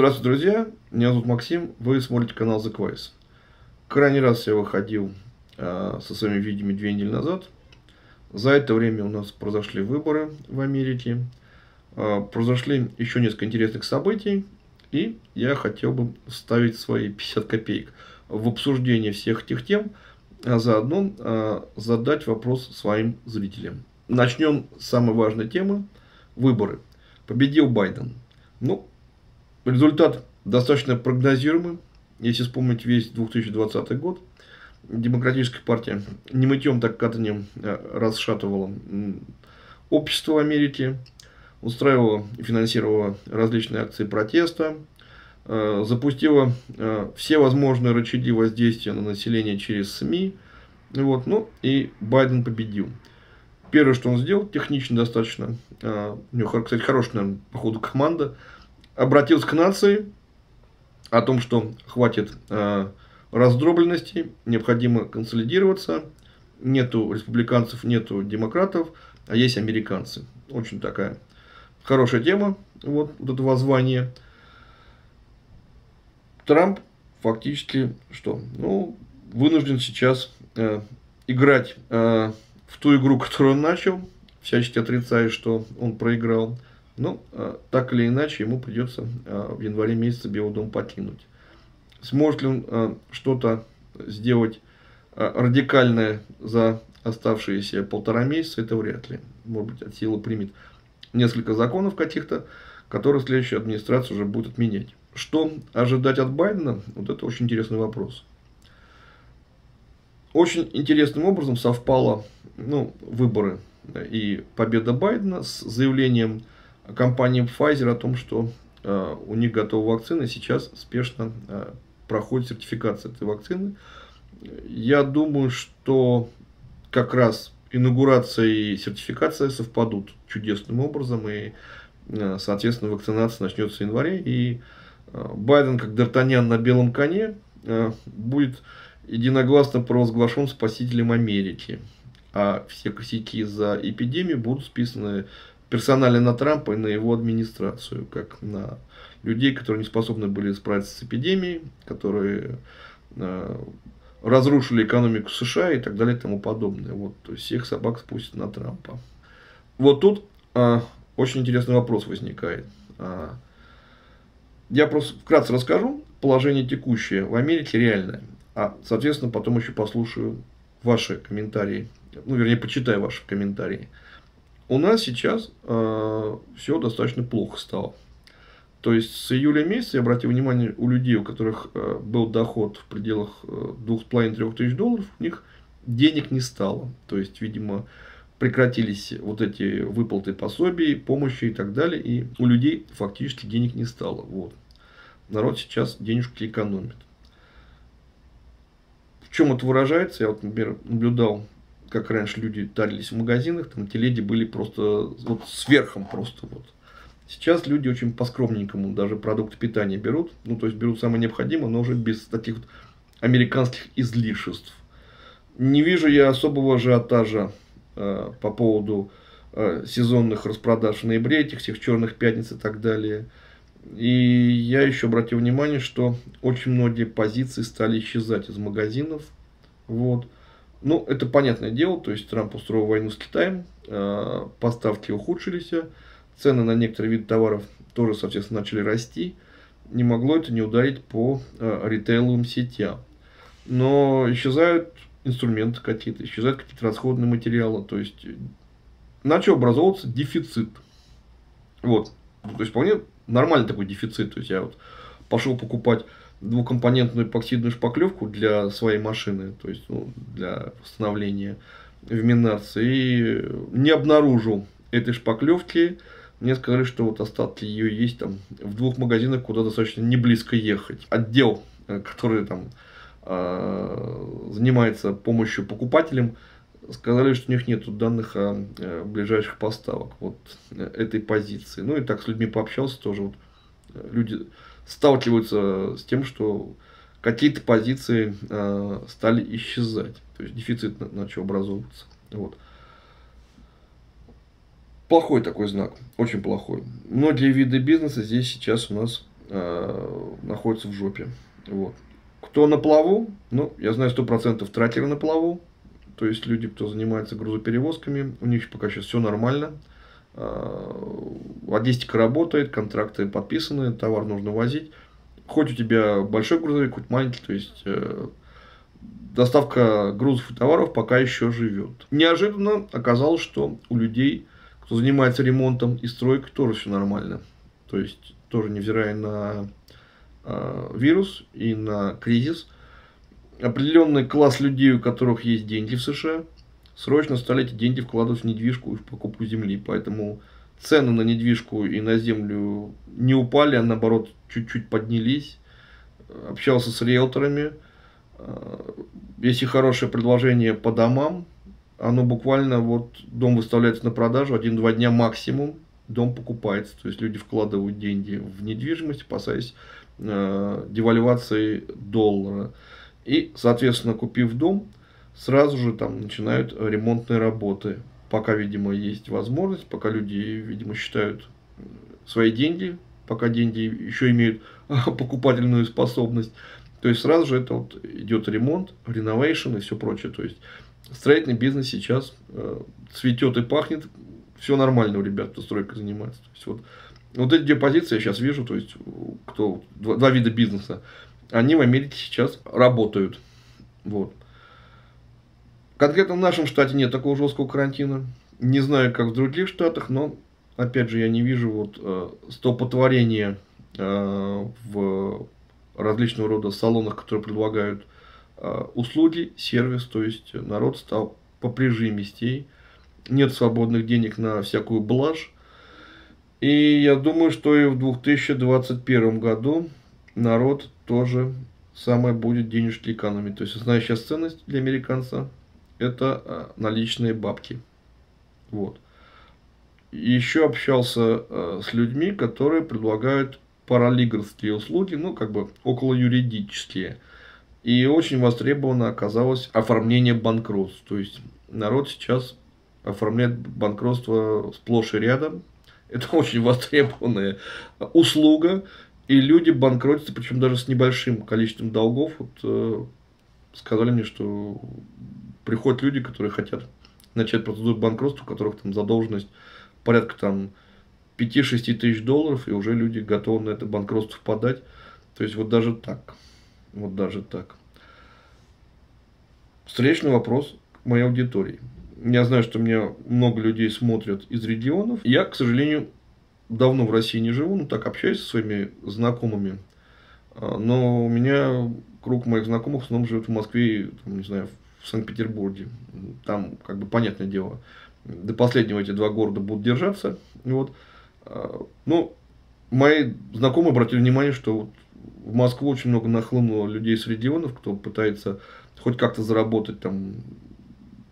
Здравствуйте, друзья! Меня зовут Максим, вы смотрите канал The Quiz. Крайний раз я выходил э, со своими видеоми две недели назад. За это время у нас произошли выборы в Америке. Э, произошли еще несколько интересных событий. И я хотел бы вставить свои 50 копеек в обсуждение всех этих тем, а заодно э, задать вопрос своим зрителям. Начнем с самой важной темы – выборы. Победил Байден. Ну, результат достаточно прогнозируемый. Если вспомнить весь 2020 год, демократическая партия не мытьем, так катанием э, расшатывала общество в Америке, устраивала финансировала различные акции протеста, э, запустила э, все возможные рычаги воздействия на население через СМИ. Вот, ну и Байден победил. Первое, что он сделал, технично достаточно. У него, кстати, хорошая, наверное, по ходу команда обратился к нации о том, что хватит э, раздробленности, необходимо консолидироваться. Нету республиканцев, нету демократов, а есть американцы. Очень такая хорошая тема, вот, вот это воззвание. Трамп фактически что? Ну, вынужден сейчас э, играть э, в ту игру, которую он начал, всячески отрицая, что он проиграл. Ну, так или иначе ему придется а, в январе месяце Белый дом покинуть. Сможет ли он а, что-то сделать радикальное за оставшиеся полтора месяца, это вряд ли. Может быть, от силы примет несколько законов каких-то, которые следующая администрация уже будет отменять. Что ожидать от Байдена? Вот это очень интересный вопрос. Очень интересным образом совпало ну, выборы и победа Байдена с заявлением компании Pfizer о том, что э, у них готова вакцина, сейчас спешно э, проходит сертификация этой вакцины. Я думаю, что как раз инаугурация и сертификация совпадут чудесным образом, и, э, соответственно, вакцинация начнется в январе, и Байден, как Д'Артаньян на белом коне, будет единогласно провозглашен спасителем Америки. А все косяки за эпидемию будут списаны персонально на Трампа и на его администрацию, как на людей, которые не способны были справиться с эпидемией, которые э, разрушили экономику США и так далее и тому подобное. Вот, то есть всех собак спустят на Трампа. Вот тут э, очень интересный вопрос возникает. Э, я просто вкратце расскажу. Положение текущее в Америке реальное. А, соответственно, потом еще послушаю ваши комментарии. Ну, вернее, почитаю ваши комментарии. У нас сейчас э, все достаточно плохо стало. То есть с июля месяца, я обратил внимание, у людей, у которых э, был доход в пределах э, 2,5-3 тысяч долларов, у них денег не стало. То есть, видимо, прекратились вот эти выплаты пособий, помощи и так далее, и у людей фактически денег не стало. Вот. Народ сейчас денежки экономит. В чем это выражается? Я вот, например, наблюдал как раньше люди тарились в магазинах, там эти леди были просто вот сверхом просто вот. Сейчас люди очень по-скромненькому даже продукты питания берут, ну то есть берут самое необходимое, но уже без таких вот американских излишеств. Не вижу я особого ажиотажа э, по поводу э, сезонных распродаж в ноябре, этих всех черных пятниц и так далее. И я еще обратил внимание, что очень многие позиции стали исчезать из магазинов. Вот. Ну, это понятное дело, то есть Трамп устроил войну с Китаем, э, поставки ухудшились, цены на некоторые виды товаров тоже, соответственно, начали расти. Не могло это не ударить по э, ритейловым сетям. Но исчезают инструменты какие-то, исчезают какие-то расходные материалы, то есть начал образовываться дефицит. Вот. То есть вполне нормальный такой дефицит. То есть я вот пошел покупать двухкомпонентную эпоксидную шпаклевку для своей машины, то есть ну, для восстановления в Минарце, и не обнаружил этой шпаклевки. Мне сказали, что вот остатки ее есть там в двух магазинах, куда достаточно не близко ехать. Отдел, э, который там э, занимается помощью покупателям, сказали, что у них нет данных о э, ближайших поставок вот этой позиции. Ну и так с людьми пообщался тоже. Вот, люди сталкиваются с тем, что какие-то позиции э, стали исчезать. То есть дефицит начал образовываться. Вот. Плохой такой знак, очень плохой. Многие виды бизнеса здесь сейчас у нас э, находятся в жопе. Вот. Кто на плаву, ну, я знаю, сто процентов тракеры на плаву, то есть люди, кто занимается грузоперевозками, у них пока сейчас все нормально. А, логистика работает, контракты подписаны, товар нужно возить. Хоть у тебя большой грузовик, хоть маленький, то есть э, доставка грузов и товаров пока еще живет. Неожиданно оказалось, что у людей, кто занимается ремонтом и стройкой, тоже все нормально. То есть тоже невзирая на э, вирус и на кризис – определенный класс людей, у которых есть деньги в США, срочно стали эти деньги вкладывать в недвижку и в покупку земли. Поэтому цены на недвижку и на землю не упали, а наоборот чуть-чуть поднялись. Общался с риэлторами. Если хорошее предложение по домам, оно буквально вот дом выставляется на продажу один-два дня максимум, дом покупается. То есть люди вкладывают деньги в недвижимость, опасаясь э, девальвации доллара. И, соответственно, купив дом, сразу же там начинают ремонтные работы. Пока, видимо, есть возможность, пока люди, видимо, считают свои деньги, пока деньги еще имеют покупательную способность. То есть сразу же это вот идет ремонт, реновейшн и все прочее. То есть строительный бизнес сейчас э, цветет и пахнет, все нормально у ребят, кто стройкой занимается. То есть вот, вот эти две позиции я сейчас вижу, то есть кто два, два вида бизнеса они в Америке сейчас работают. Вот. Конкретно в нашем штате нет такого жесткого карантина. Не знаю, как в других штатах, но, опять же, я не вижу вот э, столпотворения э, в различного рода салонах, которые предлагают э, услуги, сервис, то есть народ стал поприжимистей, нет свободных денег на всякую блажь. И я думаю, что и в 2021 году народ тоже самое будет денежки экономить. То есть основная сейчас ценность для американца это а, наличные бабки. Вот. Еще общался э, с людьми, которые предлагают паралигарские услуги, ну, как бы около юридические. И очень востребовано оказалось оформление банкротств. То есть народ сейчас оформляет банкротство сплошь и рядом. Это очень востребованная услуга. И люди банкротятся, причем даже с небольшим количеством долгов. Вот, э, сказали мне, что приходят люди, которые хотят начать процедуру банкротства, у которых там задолженность порядка там 5-6 тысяч долларов, и уже люди готовы на это банкротство подать. То есть вот даже так. Вот даже так. Встречный вопрос к моей аудитории. Я знаю, что меня много людей смотрят из регионов. Я, к сожалению, давно в России не живу, но так общаюсь со своими знакомыми. А, но у меня круг моих знакомых в основном живет в Москве, там, не знаю, в Санкт-Петербурге. Там, как бы, понятное дело, до последнего эти два города будут держаться. Вот. А, ну, мои знакомые обратили внимание, что вот в Москву очень много нахлынуло людей с регионов, кто пытается хоть как-то заработать там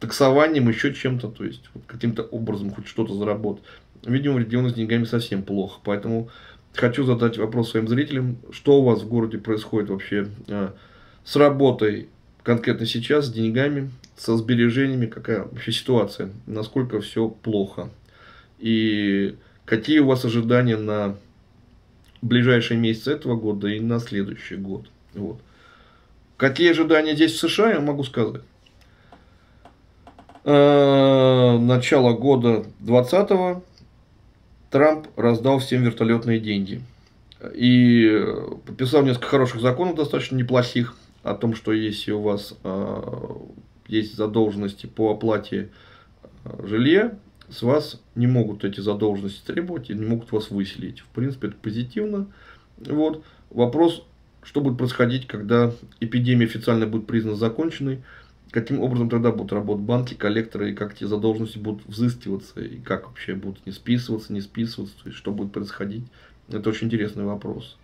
таксованием, еще чем-то, то есть вот каким-то образом хоть что-то заработать. Видимо, в регионе с деньгами совсем плохо. Поэтому хочу задать вопрос своим зрителям, что у вас в городе происходит вообще э, с работой конкретно сейчас, с деньгами, со сбережениями, какая вообще ситуация, насколько все плохо. И какие у вас ожидания на ближайшие месяцы этого года и на следующий год. Вот. Какие ожидания здесь в США, я могу сказать. Э, начало года 2020 Трамп раздал всем вертолетные деньги. И подписал несколько хороших законов, достаточно неплохих, о том, что если у вас э, есть задолженности по оплате а, жилья, с вас не могут эти задолженности требовать и не могут вас выселить. В принципе, это позитивно. Вот. Вопрос, что будет происходить, когда эпидемия официально будет признана законченной, каким образом тогда будут работать банки, коллекторы, и как эти задолженности будут взыскиваться, и как вообще будут не списываться, не списываться, есть что будет происходить. Это очень интересный вопрос.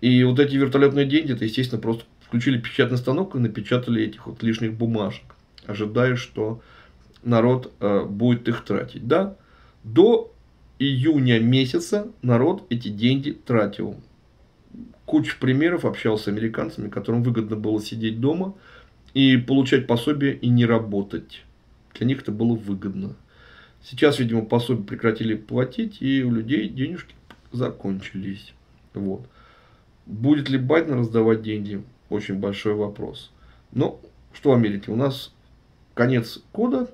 И вот эти вертолетные деньги, это, естественно, просто включили печатный станок и напечатали этих вот лишних бумажек, ожидая, что народ э, будет их тратить. Да, до июня месяца народ эти деньги тратил. Куча примеров общался с американцами, которым выгодно было сидеть дома – и получать пособие и не работать. Для них это было выгодно. Сейчас, видимо, пособие прекратили платить, и у людей денежки закончились. Вот. Будет ли Байден раздавать деньги? Очень большой вопрос. Но что в Америке? У нас конец года,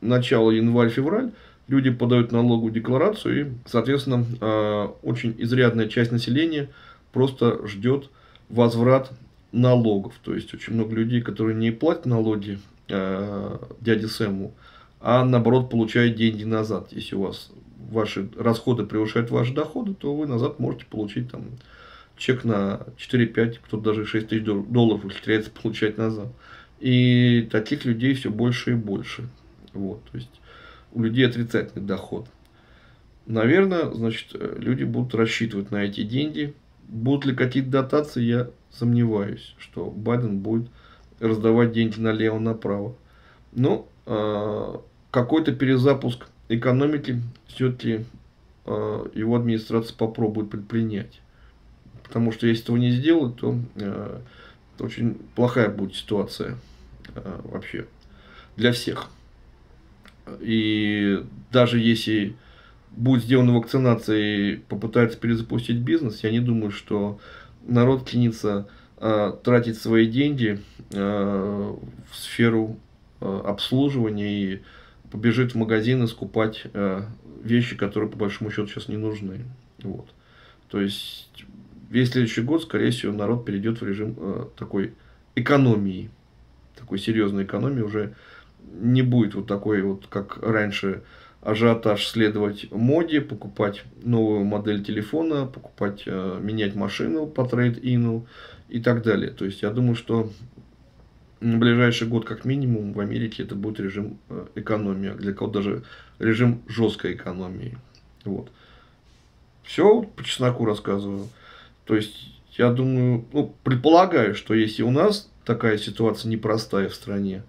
начало январь-февраль, люди подают налоговую декларацию, и, соответственно, э, очень изрядная часть населения просто ждет возврат налогов. То есть, очень много людей, которые не платят налоги э, дяде Сэму, а наоборот получают деньги назад. Если у вас ваши расходы превышают ваши доходы, то вы назад можете получить там чек на 4-5, кто-то даже 6 тысяч долларов ухитряется получать назад. И таких людей все больше и больше. Вот, то есть у людей отрицательный доход. Наверное, значит, люди будут рассчитывать на эти деньги. Будут ли какие-то дотации, я сомневаюсь, что Байден будет раздавать деньги налево-направо. Но э, какой-то перезапуск экономики все-таки э, его администрация попробует предпринять. Потому что если этого не сделать, то э, очень плохая будет ситуация э, вообще для всех. И даже если будет сделана вакцинация и попытается перезапустить бизнес, я не думаю, что народ кинется э, тратить свои деньги э, в сферу э, обслуживания и побежит в магазин скупать э, вещи, которые по большому счету сейчас не нужны. Вот. То есть весь следующий год, скорее всего, народ перейдет в режим э, такой экономии, такой серьезной экономии уже не будет вот такой вот, как раньше, ажиотаж следовать моде, покупать новую модель телефона, покупать, э, менять машину по трейд-ину и так далее. То есть я думаю, что на ближайший год как минимум в Америке это будет режим э, экономии, для кого-то даже режим жесткой экономии. Вот. Все по чесноку рассказываю. То есть я думаю, ну, предполагаю, что если у нас такая ситуация непростая в стране,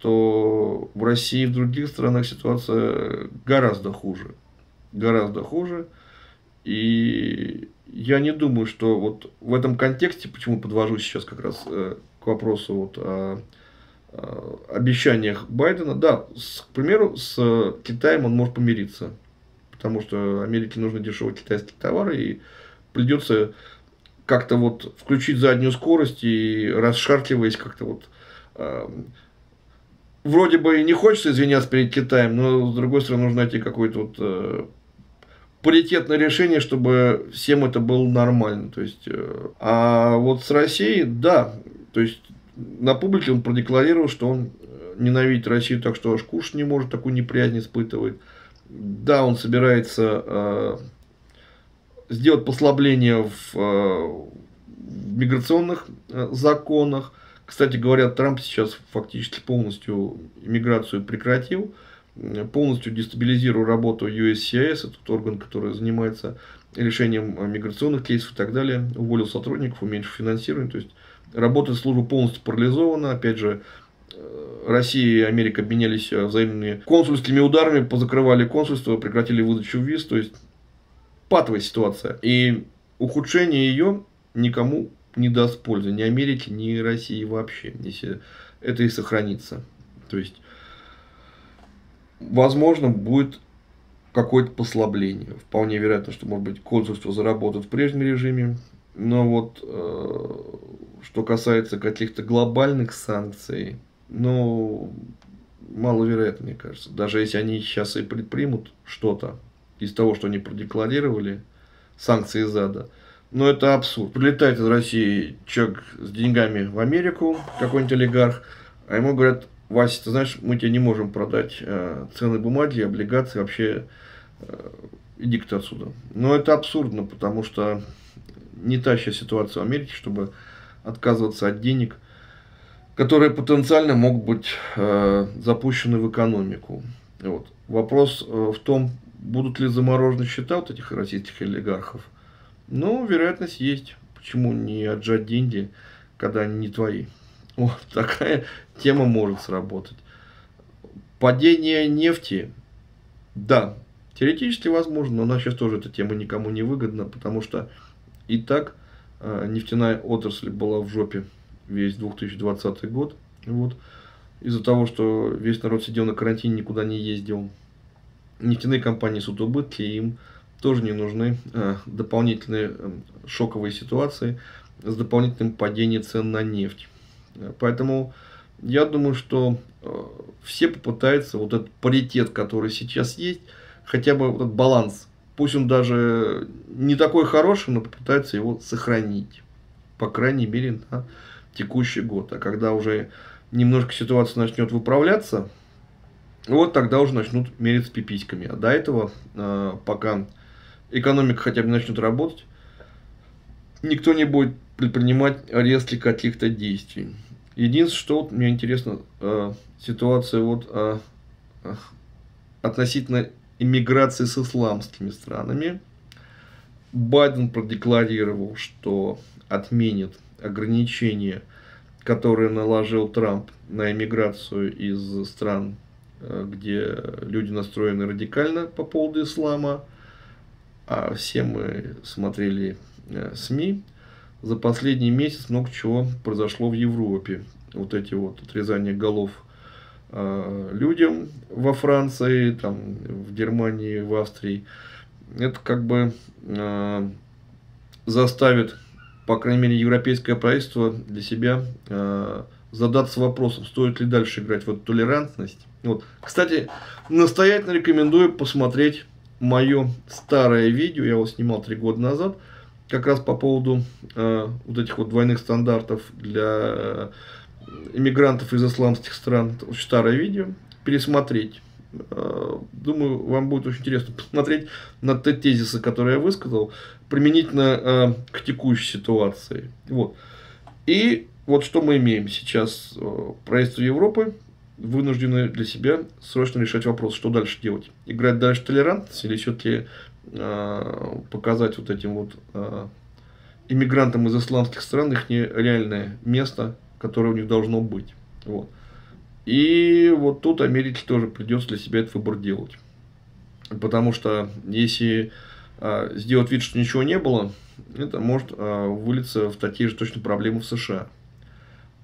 то в России и в других странах ситуация гораздо хуже. Гораздо хуже. И я не думаю, что вот в этом контексте, почему подвожу сейчас как раз э, к вопросу вот о, о обещаниях Байдена, да, с, к примеру, с Китаем он может помириться, потому что Америке нужны дешевые китайские товары, и придется как-то вот включить заднюю скорость и расшаркиваясь как-то вот э, вроде бы не хочется извиняться перед Китаем, но с другой стороны нужно найти какое-то вот э, паритетное решение, чтобы всем это было нормально. То есть, э, а вот с Россией, да, то есть на публике он продекларировал, что он ненавидит Россию так, что аж кушать не может, такую неприязнь испытывает. Да, он собирается э, сделать послабление в, э, в миграционных э, законах, кстати говоря, Трамп сейчас фактически полностью иммиграцию прекратил, полностью дестабилизировал работу USCIS, этот орган, который занимается решением миграционных кейсов и так далее, уволил сотрудников, уменьшил финансирование, то есть работа службы полностью парализована, опять же, э, Россия и Америка обменялись э, взаимными консульскими ударами, позакрывали консульство, прекратили выдачу виз, то есть патовая ситуация. И ухудшение ее никому не даст пользы ни Америке, ни России вообще, если это и сохранится. То есть, возможно, будет какое-то послабление. Вполне вероятно, что, может быть, консульство заработает в прежнем режиме. Но вот, э, что касается каких-то глобальных санкций, ну, маловероятно, мне кажется. Даже если они сейчас и предпримут что-то из того, что они продекларировали, санкции ЗАДа, но это абсурд. Прилетает из России человек с деньгами в Америку, какой-нибудь олигарх, а ему говорят, Вася, ты знаешь, мы тебе не можем продать э, ценные бумаги, облигации, вообще э, иди-ка отсюда. Но это абсурдно, потому что не та сейчас ситуация в Америке, чтобы отказываться от денег, которые потенциально могут быть э, запущены в экономику. Вот. Вопрос э, в том, будут ли заморожены счета вот этих российских олигархов – ну, вероятность есть. Почему не отжать деньги, когда они не твои? Вот такая тема может сработать. Падение нефти, да, теоретически возможно, но у нас сейчас тоже эта тема никому не выгодна, потому что и так э, нефтяная отрасль была в жопе весь 2020 год. Вот. Из-за того, что весь народ сидел на карантине, никуда не ездил. Нефтяные компании несут убытки, им тоже не нужны э, дополнительные э, шоковые ситуации с дополнительным падением цен на нефть. Поэтому я думаю, что все попытаются вот этот паритет, который сейчас есть, хотя бы вот этот баланс, пусть он даже не такой хороший, но попытаются его сохранить, по крайней мере, на текущий год. А когда уже немножко ситуация начнет выправляться, вот тогда уже начнут мериться пиписьками. А до этого, пока экономика хотя бы начнет работать, никто не будет предпринимать резких каких-то действий. Единственное, что вот мне интересно, э, ситуация вот э, относительно иммиграции с исламскими странами. Байден продекларировал, что отменит ограничения, которые наложил Трамп на иммиграцию из стран, где люди настроены радикально по поводу ислама – а все мы смотрели э, СМИ, за последний месяц много чего произошло в Европе. Вот эти вот отрезания голов э, людям во Франции, там, в Германии, в Австрии. Это как бы э, заставит, по крайней мере, европейское правительство для себя задаться вопросом, стоит ли дальше играть в эту толерантность. Вот. Кстати, настоятельно рекомендую посмотреть мое старое видео, я его снимал три года назад, как раз по поводу э, вот этих вот двойных стандартов для э, иммигрантов из исламских стран. Это очень старое видео. Пересмотреть. Э, думаю, вам будет очень интересно посмотреть на те тезисы, которые я высказал, применительно э, к текущей ситуации. Вот. И вот что мы имеем сейчас. Э, правительство Европы вынуждены для себя срочно решать вопрос, что дальше делать. Играть дальше толерантность или все-таки э, показать вот этим вот э, иммигрантам из исламских стран их реальное место, которое у них должно быть. Вот. И вот тут Америке тоже придется для себя этот выбор делать. Потому что если э, сделать вид, что ничего не было, это может э, вылиться в такие же точно проблемы в США.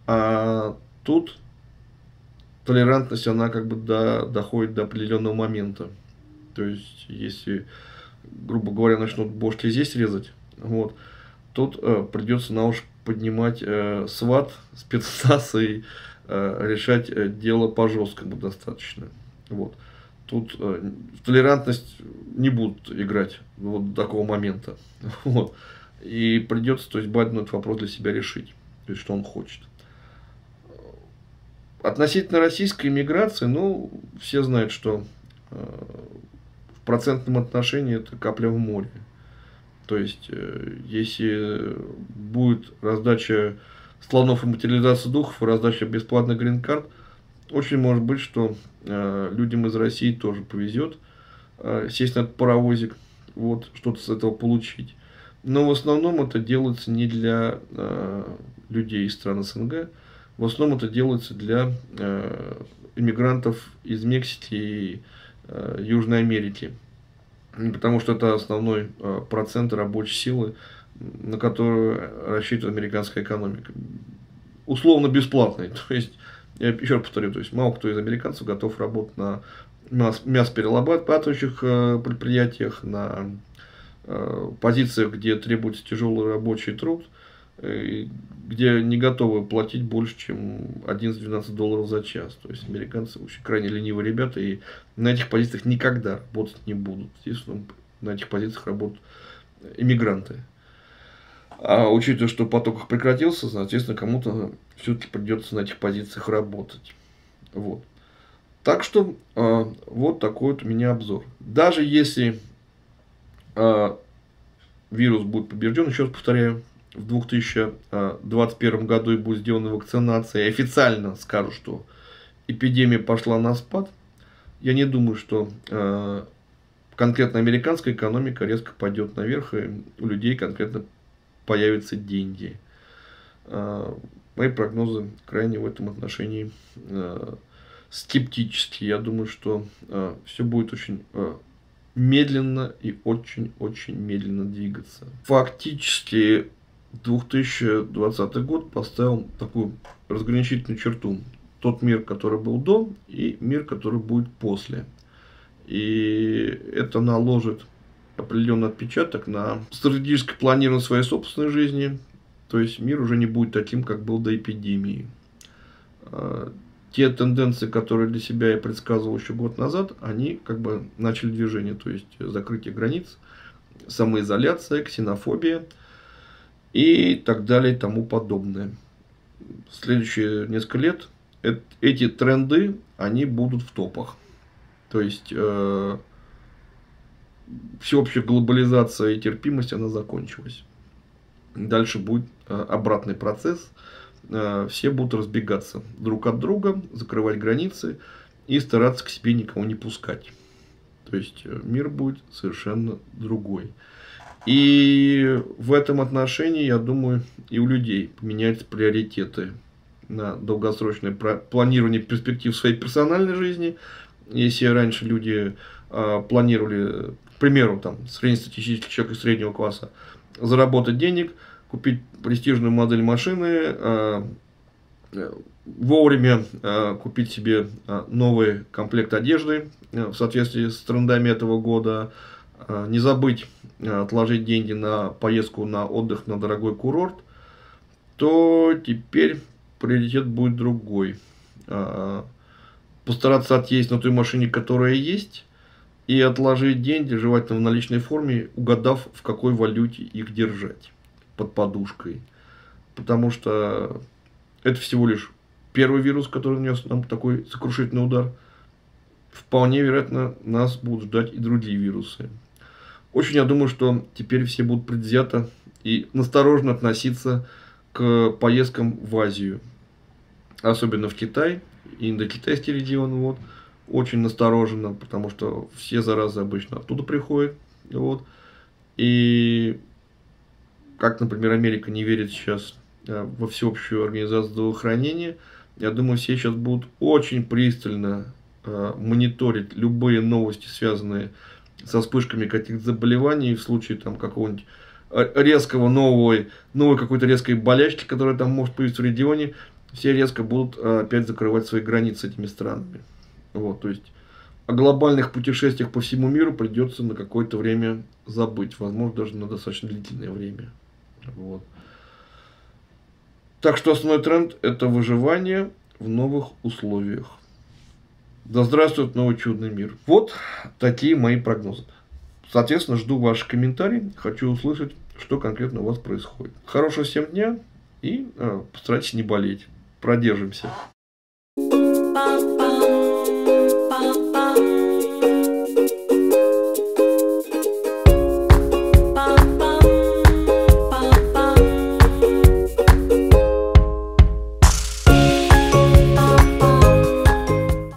А тут толерантность, она как бы до, доходит до определенного момента. То есть, если, грубо говоря, начнут бошки здесь резать, вот, тут э, придется на уж поднимать э, сват, спецназ и э, решать э, дело по жесткому достаточно. Вот. Тут э, толерантность не будут играть вот до такого момента. Вот. И придется, то есть, Байдену этот вопрос для себя решить. То есть, что он хочет. Относительно российской иммиграции, ну, все знают, что э, в процентном отношении это капля в море. То есть, э, если будет раздача слонов и материализация духов, раздача бесплатных грин-карт, очень может быть, что э, людям из России тоже повезет э, сесть на этот паровозик, вот, что-то с этого получить. Но в основном это делается не для э, людей из стран СНГ, в основном это делается для э, иммигрантов из Мексики и э, Южной Америки. Потому что это основной э, процент рабочей силы, на которую рассчитывает американская экономика. Условно бесплатный. То есть, я еще раз повторю, то есть мало кто из американцев готов работать на мясоперерабатывающих предприятиях, на позициях, где требуется тяжелый рабочий труд – где не готовы платить больше, чем 11-12 долларов за час. То есть, американцы очень крайне ленивые ребята, и на этих позициях никогда работать не будут. Естественно, на этих позициях работают иммигранты. А учитывая, что поток прекратился, соответственно, кому-то все-таки придется на этих позициях работать. Вот. Так что э, вот такой вот у меня обзор. Даже если э, вирус будет побежден, еще раз повторяю, в 2021 году и будет сделана вакцинация, и официально скажут, что эпидемия пошла на спад, я не думаю, что э, конкретно американская экономика резко пойдет наверх, и у людей конкретно появятся деньги. Э, мои прогнозы крайне в этом отношении э, скептические. Я думаю, что э, все будет очень э, медленно и очень-очень медленно двигаться. Фактически 2020 год поставил такую разграничительную черту. Тот мир, который был до, и мир, который будет после. И это наложит определенный отпечаток на стратегическое планирование своей собственной жизни. То есть мир уже не будет таким, как был до эпидемии. А, те тенденции, которые для себя я предсказывал еще год назад, они как бы начали движение. То есть закрытие границ, самоизоляция, ксенофобия и так далее и тому подобное. Следующие несколько лет эти тренды, они будут в топах. То есть э, всеобщая глобализация и терпимость, она закончилась. Дальше будет э, обратный процесс. Э, все будут разбегаться друг от друга, закрывать границы и стараться к себе никого не пускать. То есть э, мир будет совершенно другой. И в этом отношении, я думаю, и у людей поменяются приоритеты на долгосрочное планирование перспектив своей персональной жизни. Если раньше люди э, планировали, к примеру, там, среднестатистический человек из среднего класса, заработать денег, купить престижную модель машины, э, вовремя э, купить себе э, новый комплект одежды э, в соответствии с трендами этого года, э, не забыть э, отложить деньги на поездку на отдых на дорогой курорт, то теперь приоритет будет другой. А, постараться отъесть на той машине, которая есть, и отложить деньги, желательно в наличной форме, угадав, в какой валюте их держать под подушкой. Потому что это всего лишь первый вирус, который нанес нам такой сокрушительный удар. Вполне вероятно, нас будут ждать и другие вирусы. Очень я думаю, что теперь все будут предвзято и настороженно относиться к поездкам в Азию. Особенно в Китай, индокитайский регион, вот, очень настороженно, потому что все заразы обычно оттуда приходят, вот, и как, например, Америка не верит сейчас э, во всеобщую организацию здравоохранения, я думаю, все сейчас будут очень пристально э, мониторить любые новости, связанные со вспышками каких-то заболеваний в случае там какого-нибудь э, резкого новой, новой какой-то резкой болячки, которая там может появиться в регионе, все резко будут э, опять закрывать свои границы этими странами. Вот, то есть о глобальных путешествиях по всему миру придется на какое-то время забыть, возможно, даже на достаточно длительное время. Вот. Так что основной тренд – это выживание в новых условиях. Да здравствует новый чудный мир. Вот такие мои прогнозы. Соответственно, жду ваши комментарии. Хочу услышать, что конкретно у вас происходит. Хорошего всем дня и э, постарайтесь не болеть продержимся.